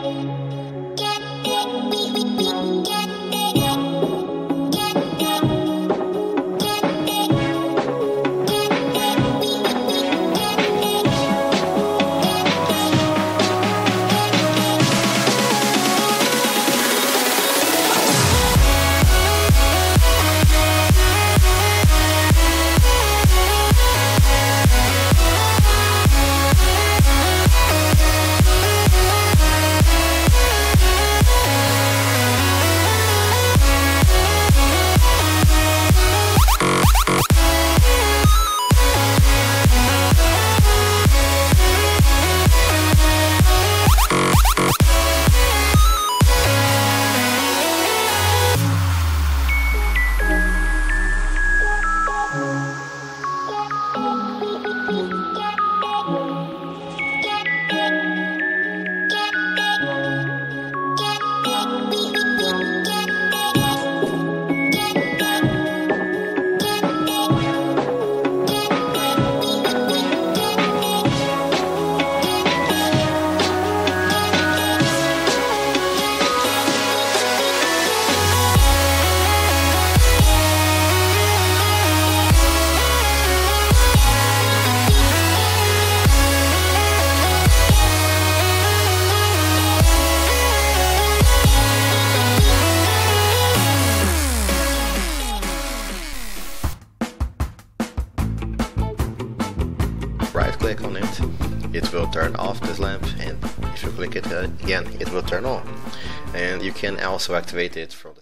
Thank you. It it will turn off this lamp and if you click it uh, again it will turn on. And you can also activate it from the